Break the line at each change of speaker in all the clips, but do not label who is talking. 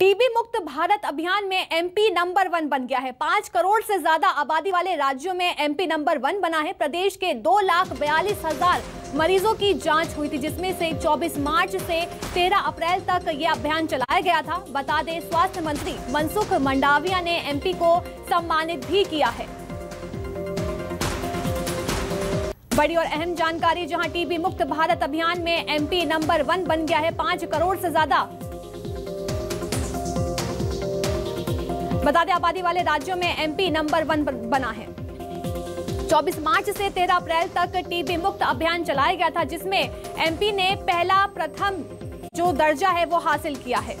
TB मुक्त भारत अभियान में एमपी नंबर वन बन गया है। पाँच करोड़ से ज़्यादा आबादी वाले राज्यों में एमपी नंबर वन बना है। प्रदेश के दो लाख बयालीस हज़ार मरीजों की जाँच हुई थी, जिसमें से 24 मार्च से 13 अप्रैल तक यह अभियान चलाया गया था। बता दें, स्वास्थ्य मंत्री मनसुख मंडाविया ने एमपी को सम्मानित भी किया है। बड़ी और अहम जानकारी, जहाँ टीबी मुक्त भारत अभियान में एमपी नंबर वन बन गया है। पाँच करोड़ से ज़्यादा बता दें, आबादी वाले राज्यों में एमपी नंबर वन बना है। 24 मार्च से 13 अप्रैल तक टीबी मुक्त अभियान चलाया गया था, जिसमें एमपी ने पहला, प्रथम जो दर्जा है, वो हासिल किया है।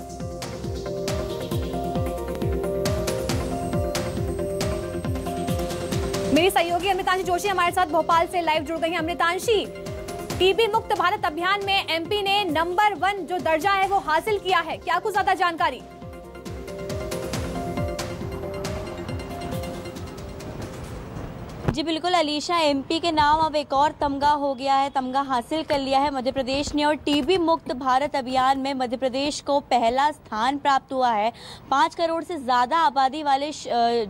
मेरी सहयोगी अमृतांशी जोशी हमारे साथ भोपाल से लाइव जुड़ गई हैं। अमृतांशी, टीबी मुक्त भारत अभियान में एमपी ने नंबर वन जो दर्जा है, वो हासिल किया है। क्या कुछ ज़्यादा जानकारी?
जी बिल्कुल, अलीशा एमपी के नाम अब एक और तमगा हो गया है, तमगा हासिल कर लिया है मध्य प्रदेश ने और टीबी मुक्त भारत अभियान में मध्य प्रदेश को पहला स्थान प्राप्त हुआ है। पाँच करोड़ से ज़्यादा आबादी वाले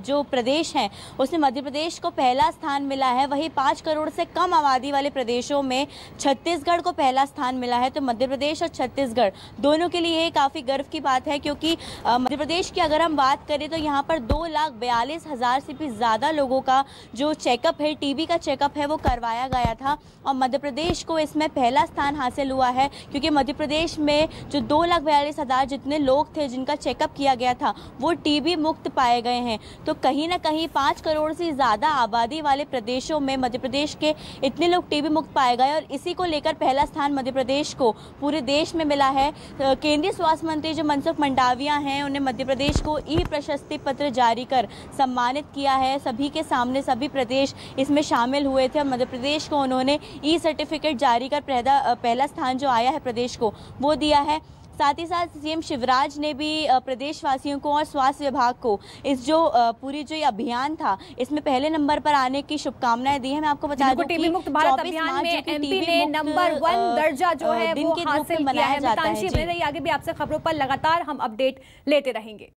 जो प्रदेश हैं, उसमें मध्य प्रदेश को पहला स्थान मिला है। वहीं पाँच करोड़ से कम आबादी वाले प्रदेशों में छत्तीसगढ़ को पहला स्थान मिला है। तो मध्य प्रदेश और छत्तीसगढ़ दोनों के लिए ये काफ़ी गर्व की बात है, क्योंकि मध्य प्रदेश की अगर हम बात करें तो यहाँ पर दो लाख बयालीस हज़ार से भी ज़्यादा लोगों का जो चेकअप है टीबी का चेकअप है, वो करवाया गया था और मध्य प्रदेश को इसमें पहला स्थान हासिल हुआ है क्योंकि मध्य प्रदेश में जो दो लाख बयालीस हज़ार जितने लोग थे जिनका चेकअप किया गया था, वो टीबी मुक्त पाए गए हैं। तो कहीं ना कहीं पाँच करोड़ से ज़्यादा आबादी वाले प्रदेशों में मध्य प्रदेश के इतने लोग टीबी मुक्त पाए गए और इसी को लेकर पहला स्थान मध्य प्रदेश को पूरे देश में मिला है। केंद्रीय स्वास्थ्य मंत्री जो मनसुख मंडाविया हैं, उन्हें मध्य प्रदेश को ई प्रशस्ति पत्र जारी कर सम्मानित किया है। सभी के सामने सभी प्रदेश प्रदेश इसमें शामिल हुए थे और मध्य प्रदेश को उन्होंने ई सर्टिफिकेट जारी कर पहला पहला स्थान जो आया है प्रदेश को वो दिया है। साथ ही साथ सीएम शिवराज ने भी प्रदेशवासियों को और स्वास्थ्य विभाग को इस जो पूरी जो ये अभियान था इसमें पहले नंबर पर आने की शुभकामनाएँ दी है। मैं आपको बता दूँ टीबी मुक्त भारत अभियान में एमपी ने नंबर वन दर्जा जो है वो हासिल किया है।
आगे भी आपसे खबरों पर लगातार हम अपडेट लेते रहेंगे।